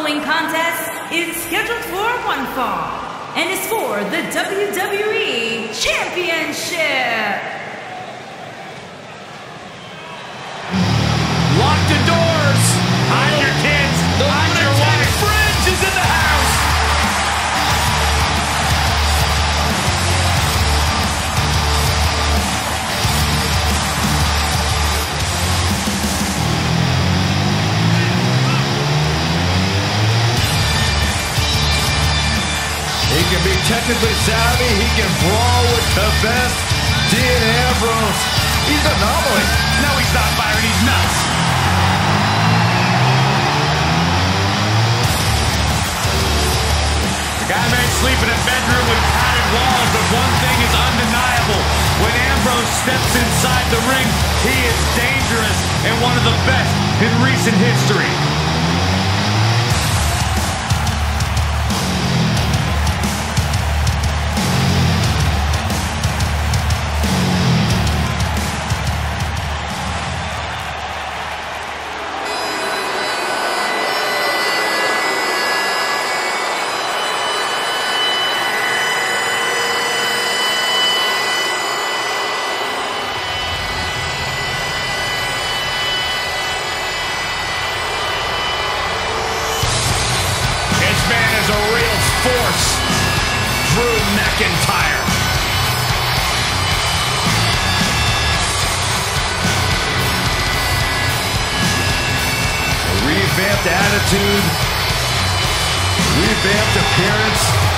following contest is scheduled for one fall and is for the WWE Championship. Technically savvy. He can brawl with the best. Dean Ambrose. He's an anomaly. No, he's not Byron. He's nuts. The guy may sleep in a bedroom with padded walls, but one thing is undeniable. When Ambrose steps inside the ring, he is dangerous and one of the best in recent history. McIntyre. A revamped attitude. Revamped appearance.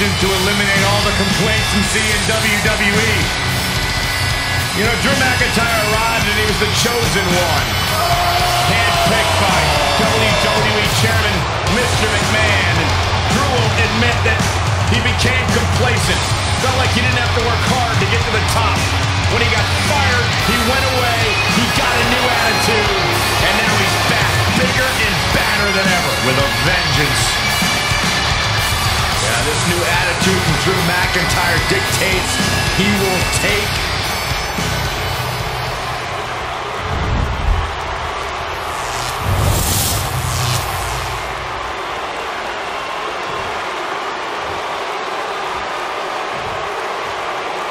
Mission to eliminate all the complacency in WWE. You know, Drew McIntyre arrived and he was the chosen one. Handpicked by WWE Chairman Mr. McMahon. And Drew will admit that he became complacent. Felt like he didn't have to work hard to get to the top. When he got fired, he went away, he got a new attitude, and now he's back bigger and badder than ever with a vengeance. This new attitude from Drew McIntyre dictates he will take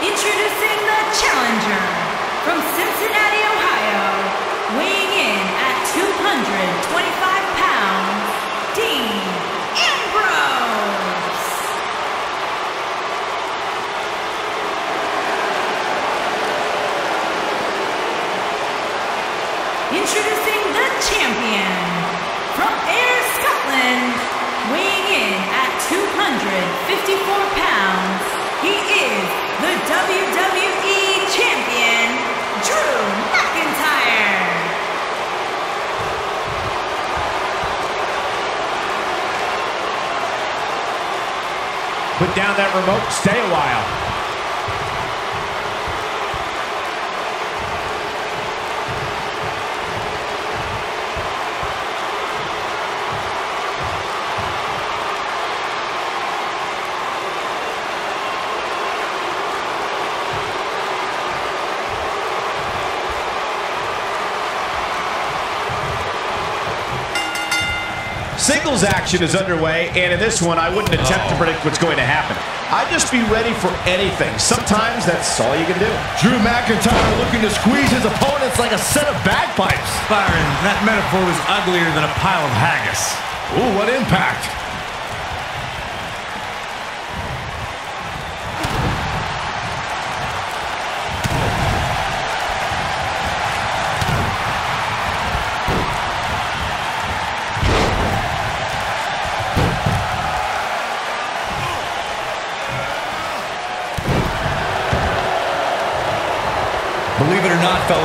Introducing the challenger from Cincinnati, Ohio, weighing in at 225 pounds, Dean Ambrose. Introducing the champion from Ayr, Scotland, weighing in at 254 pounds. He is the WWE Champion, Drew McIntyre. Put down that remote, stay a while. Singles action is underway, and in this one, I wouldn't attempt to predict what's going to happen. I'd just be ready for anything. Sometimes that's all you can do. Drew McIntyre looking to squeeze his opponents like a set of bagpipes. Byron, that metaphor was uglier than a pile of haggis. Ooh, what impact.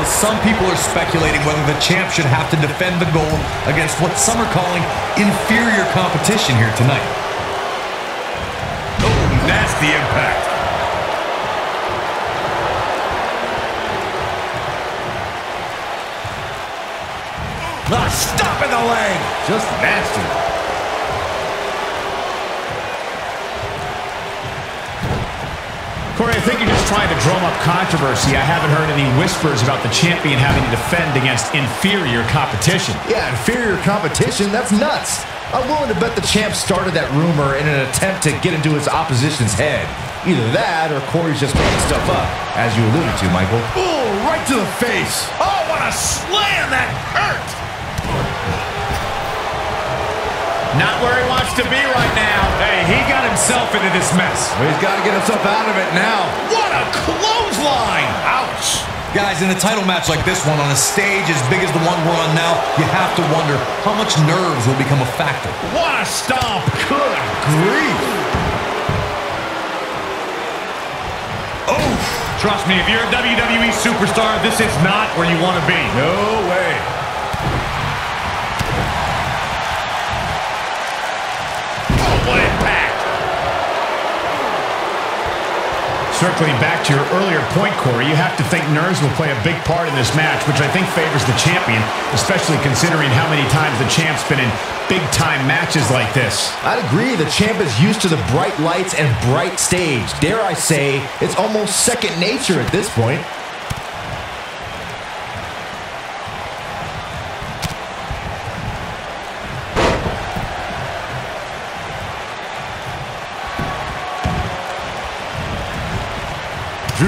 some people are speculating whether the champ should have to defend the gold against what some are calling inferior competition here tonight. Oh, nasty impact. Ah, stop in the leg! Just nasty. Corey, I think you're just trying to drum up controversy. I haven't heard any whispers about the champion having to defend against inferior competition. Yeah, inferior competition, that's nuts. I'm willing to bet the champ started that rumor in an attempt to get into his opposition's head. Either that or Corey's just making stuff up, as you alluded to, Michael. Ooh, right to the face. Oh, what a slam that hurt. Not where he wants to be right now. Hey, he got himself into this mess. Well, he's got to get himself out of it now. What a clothesline. Ouch. Guys, in a title match like this one, on a stage as big as the one we're on now, you have to wonder how much nerves will become a factor. What a stomp. Good grief. Oh, Trust me, if you're a WWE superstar, this is not where you want to be. No way. Circling back to your earlier point, Corey, you have to think nerves will play a big part in this match, which I think favors the champion, especially considering how many times the champ's been in big-time matches like this. I'd agree. The champ is used to the bright lights and bright stage. Dare I say, it's almost second nature at this point.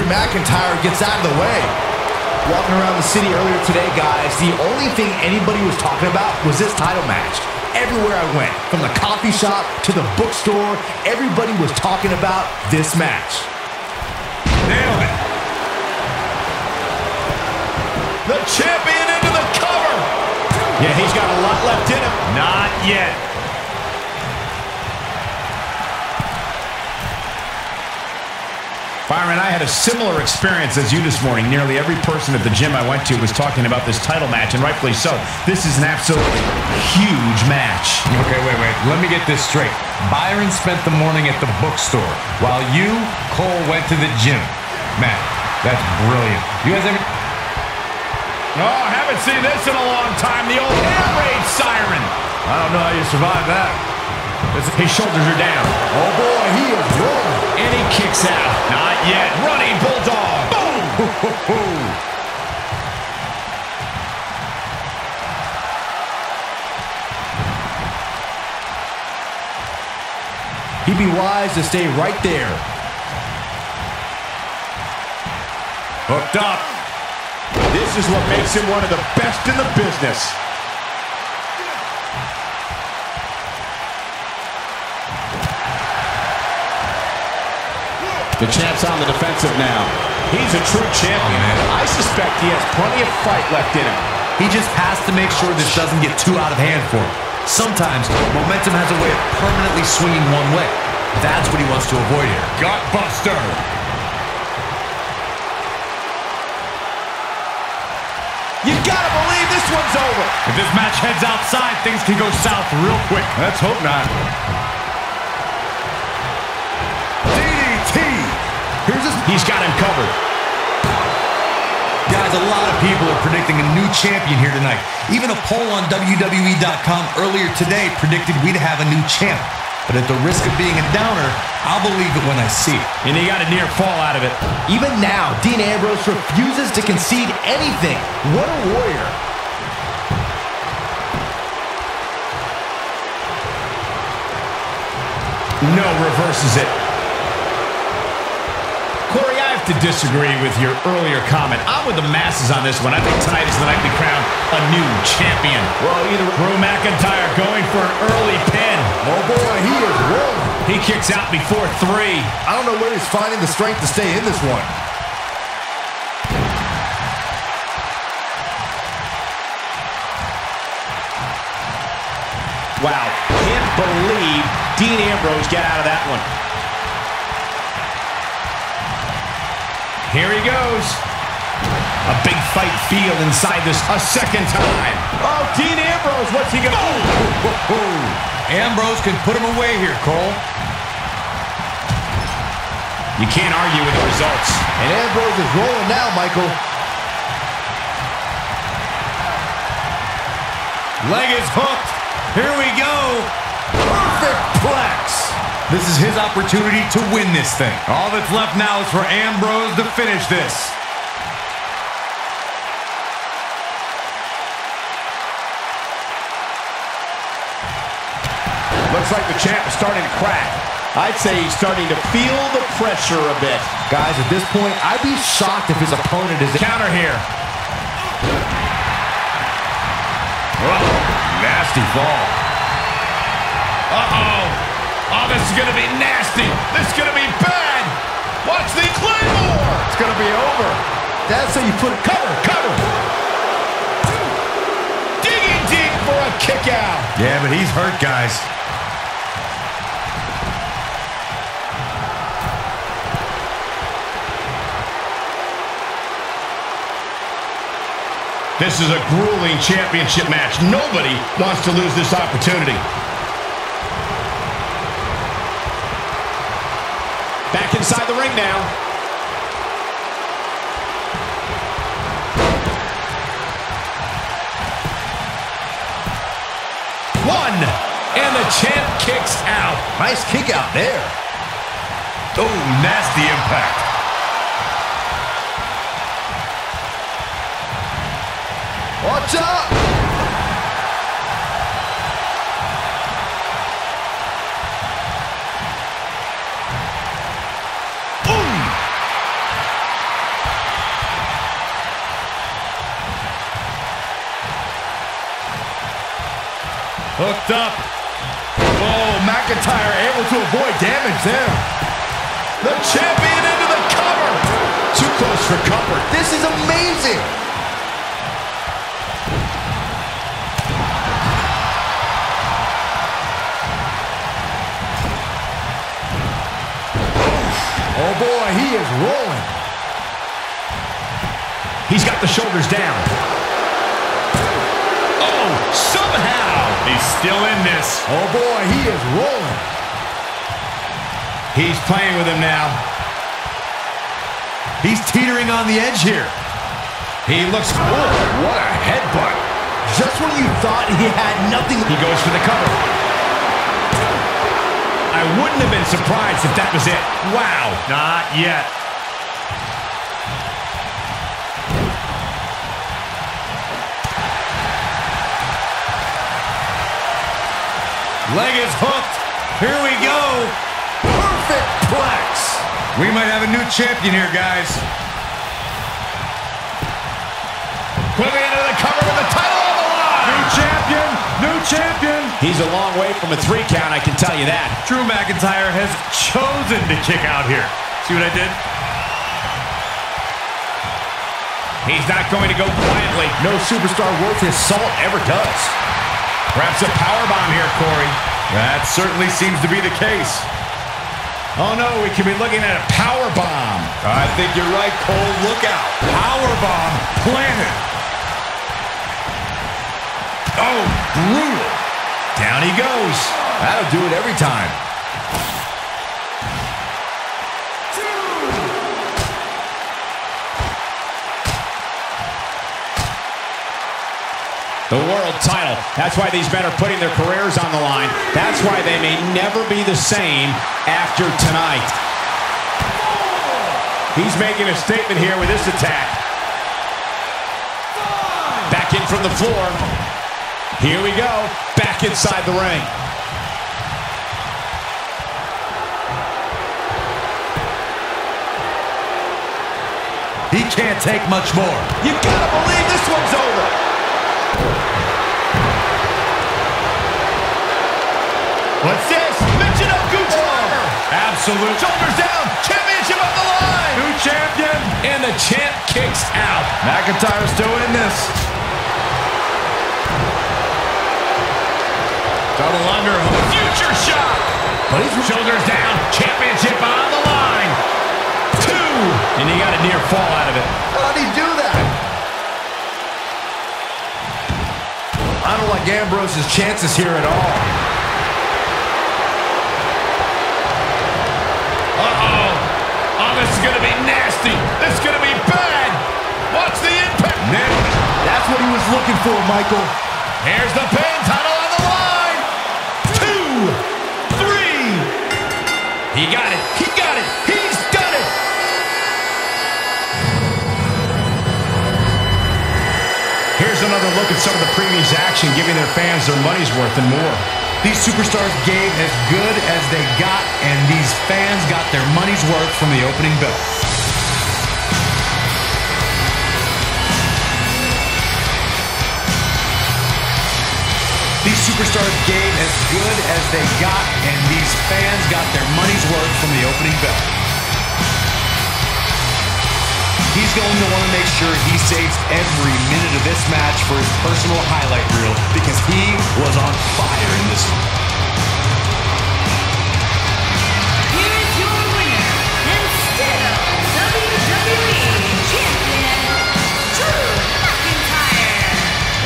McIntyre gets out of the way. Walking around the city earlier today, guys, the only thing anybody was talking about was this title match. Everywhere I went, from the coffee shop to the bookstore, everybody was talking about this match. nailed it. The champion into the cover. Yeah, he's got a lot left in him. Not yet. Byron, I had a similar experience as you this morning. Nearly every person at the gym I went to was talking about this title match, and rightfully so. This is an absolutely huge match. Okay, wait, wait. Let me get this straight. Byron spent the morning at the bookstore, while you, Cole, went to the gym. Man, that's brilliant. You guys ever... Oh, I haven't seen this in a long time. The old air raid siren. I don't know how you survived that. His shoulders are down. Oh boy, he is rolling. And he kicks out. Not yet. Running bulldog. Boom. He'd be wise to stay right there. Hooked up. This is what makes him one of the best in the business. The champ's on the defensive now. He's a true champion. I suspect he has plenty of fight left in him. He just has to make sure this doesn't get too out of hand for him. Sometimes, momentum has a way of permanently swinging one way. That's what he wants to avoid here. Gutbuster. You gotta believe this one's over. If this match heads outside, things can go south real quick. Let's hope not. He's got him covered. Guys, a lot of people are predicting a new champion here tonight. Even a poll on WWE.com earlier today predicted we'd have a new champ. But at the risk of being a downer, I'll believe it when I see it. And he got a near fall out of it. Even now, Dean Ambrose refuses to concede anything. What a warrior. No reverses it. Corey, I have to disagree with your earlier comment. I'm with the masses on this one. I think tonight is the night we crown a new champion. Well, either... Drew McIntyre going for an early pin. Oh boy, he is rolling. He kicks out before three. I don't know where he's finding the strength to stay in this one. Wow, can't believe Dean Ambrose got out of that one. Here he goes. A big fight feel inside this a second time. Oh, Dean Ambrose, what's he gonna do? Ambrose can put him away here, Cole. You can't argue with the results. And Ambrose is rolling now, Michael. Leg is hooked. Here we go. Perfect plex. This is his opportunity to win this thing. All that's left now is for Ambrose to finish this. Looks like the champ is starting to crack. I'd say he's starting to feel the pressure a bit. Guys, at this point, I'd be shocked if his opponent is... Counter here. Oh, nasty fall. Uh-oh. Oh, this is going to be nasty. This is going to be bad. Watch the Claymore. It's going to be over. That's how you put it. Cover, cover. Digging deep for a kick out. Yeah, but he's hurt, guys. This is a grueling championship match. Nobody wants to lose this opportunity. Back inside the ring now. One. And the champ kicks out. Nice kick out there. Oh, nasty impact. Watch out! Up. Oh, McIntyre able to avoid damage there. The champion into the cover. Too close for comfort. This is amazing. Oh, oh boy, he is rolling. He's got the shoulders down. Oh, somehow. He's still in this. Oh boy, he is rolling. He's playing with him now. He's teetering on the edge here. He looks... Oh, what a headbutt. Just when you thought he had nothing. He goes for the cover. I wouldn't have been surprised if that was it. Wow. Not yet. Leg is hooked. Here we go. Perfect plex. We might have a new champion here, guys. Quickly into the cover with the title on the line. New champion. New champion. He's a long way from a three count, I can tell you that. Drew McIntyre has chosen to kick out here. See what I did? He's not going to go quietly. No superstar worth his salt ever does. Perhaps a powerbomb here, Corey. That certainly seems to be the case. Oh, no. We could be looking at a power bomb. I think you're right, Cole. Look out. Powerbomb planted. Oh, brutal. Down he goes. That'll do it every time. The world title. That's why these men are putting their careers on the line. That's why they may never be the same after tonight. He's making a statement here with this attack. Back in from the floor. Here we go. Back inside the ring. He can't take much more. You gotta believe this one's over. What's this? Michinoku driver. Absolute. Shoulders down. Championship on the line. New champion. And the champ kicks out. McIntyre's still in this. Double under. Future Shock. But he's Shoulders down. Championship on the line. Two. And he got a near fall out of it. How'd he do that? I don't like Ambrose's chances here at all. Uh-oh. Oh, this is going to be nasty. This is going to be bad. Watch the impact. That's what he was looking for, Michael. Here's the pin, title on the line. Two, three. He got it. He got it. He's done it. Here's another look at some of the previous action, giving their fans their money's worth and more. These superstars gave as good as they got, and these fans got their money's worth from the opening bell. Superstars gave as good as they got, and these fans got their money's worth from the opening bell. He's going to want to make sure he saves every minute of this match for his personal highlight reel because he was on fire in this one. Here is your winner and still WWE Champion, Drew McIntyre.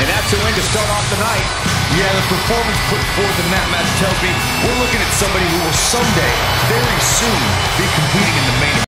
And that's a win to start off the night. Yeah, the performance put forth in that match tells me we're looking at somebody who will someday, very soon, be competing in the main